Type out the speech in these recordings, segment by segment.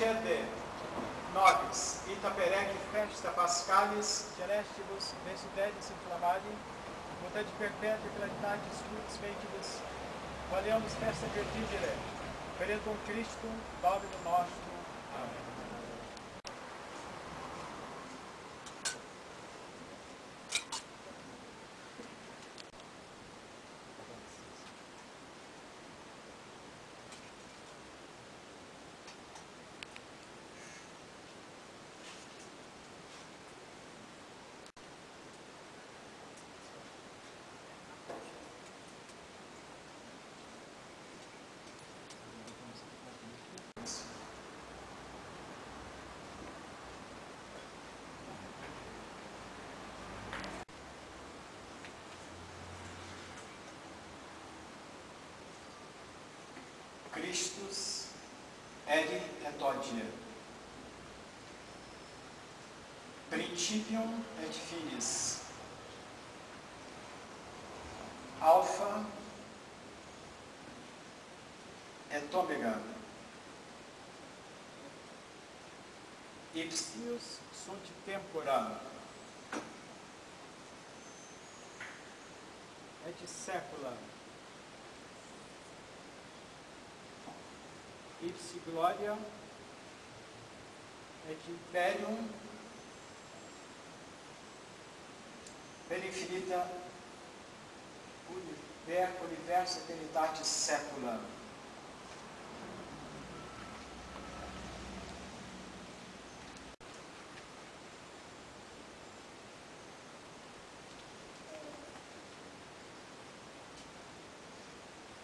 Concede nobis, ita perec festa pascalis, celestibus vesudelis inflamari, de perpétua claridade frutos feitivis, valemos festa vertigere, perentum Cristo, Domino nostro. Amém. Christus eri et odia. Principium et finis. Alpha et omega. Ipsius sunt tempora. Et secula. Ipsi gloria et imperium per infinita universo eternitatis secula.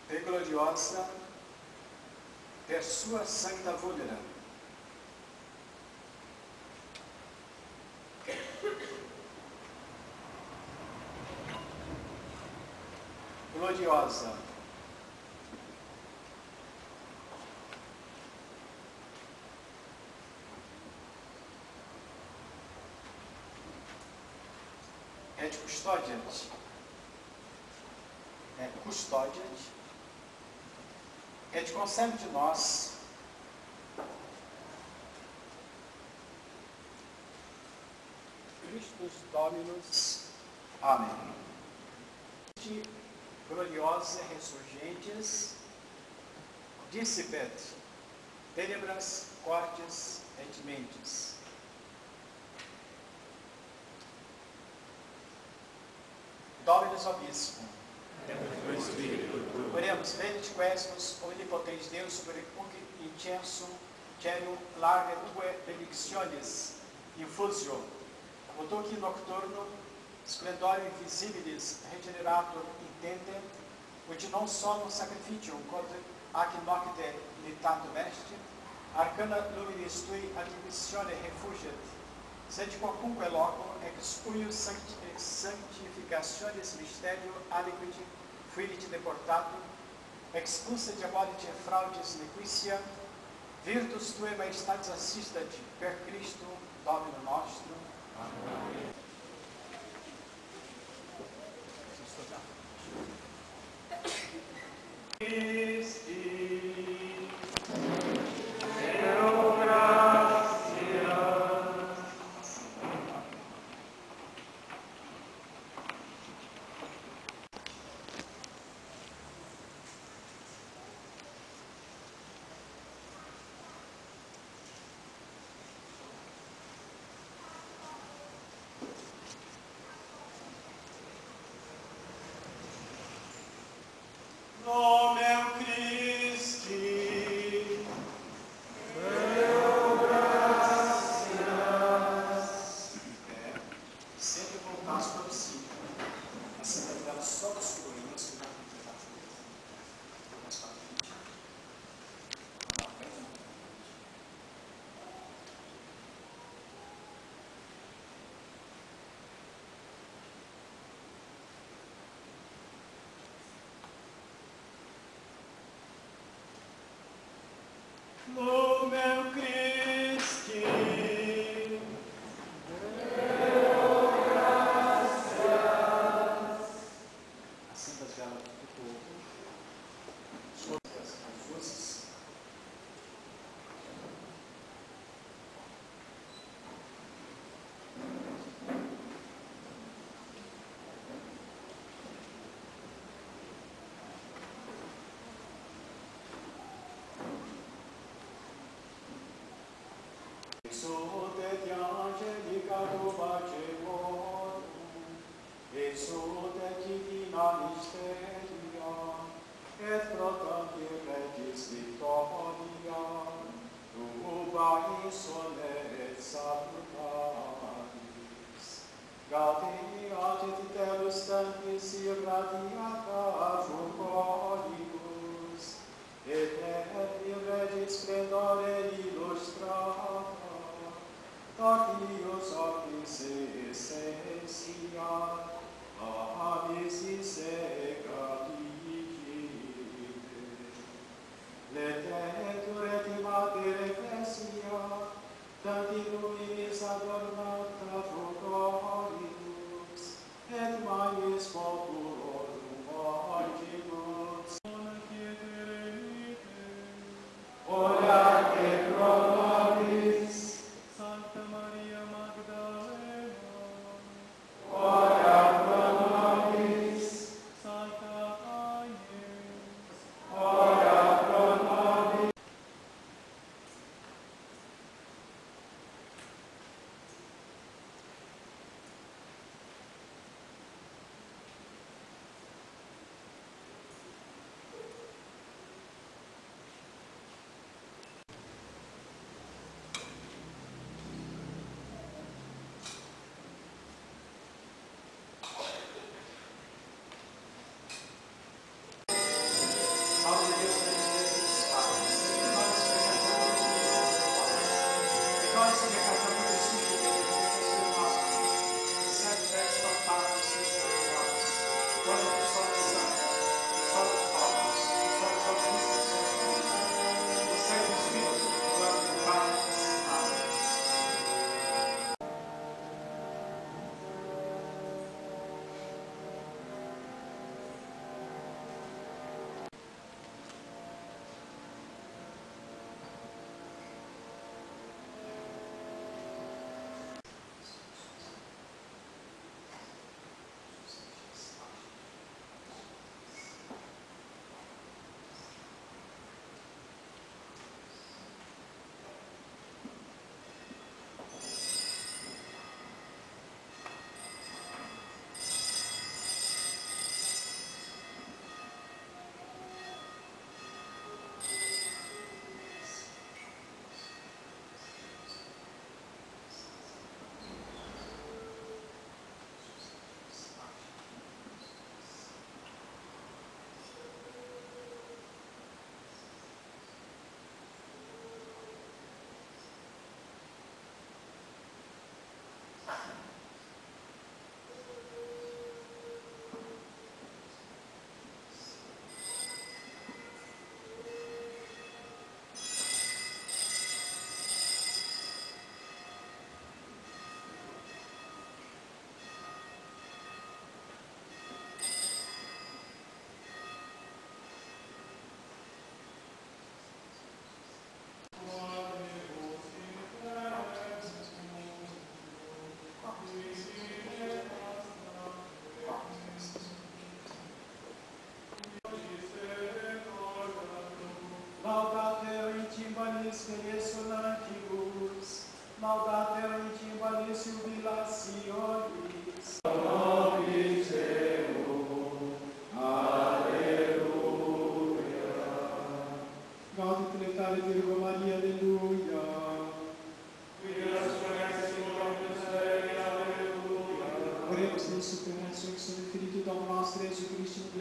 Per gloriosa per sua santa vulnera. Gloriosa. É de custódia. É custódia et concerne de nós Christus Dominus. Amém. Gloriosa ressurgentes, dissipet, tenebras, cortes et mentes. Dominus Obispo. Oremos, venit questus, omnipotens Deus, super uc incensum, cerium larga ugue benedictionis, infusio, votoque nocturno, splendore invisibilis, regenerator intende, ut non sonum sacrificium, quod ac nocte litatum est, arcana luminis tui admissione refugiet, sed quacumque loco ex cuius sanctificationis mysterio aliquid fuirit deportatum, expulsa diabolite fraudis nequicia, virtus tue majestatis assistat per Christo Domino nostro. Amém. misteria, et prototie regis victoria, in sole et salutaris. Gaudei ad et iterus tempis irradiat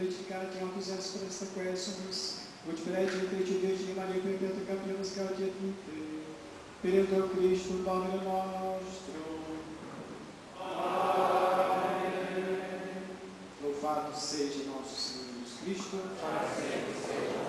dedicare che anche se espressa questo ut prege te ci deci Maria per te capimus gaudia dite per il tuo Cristo Domino é nosso. Amen Louvado seja nosso Senhor Jesus Cristo. Para sempre seja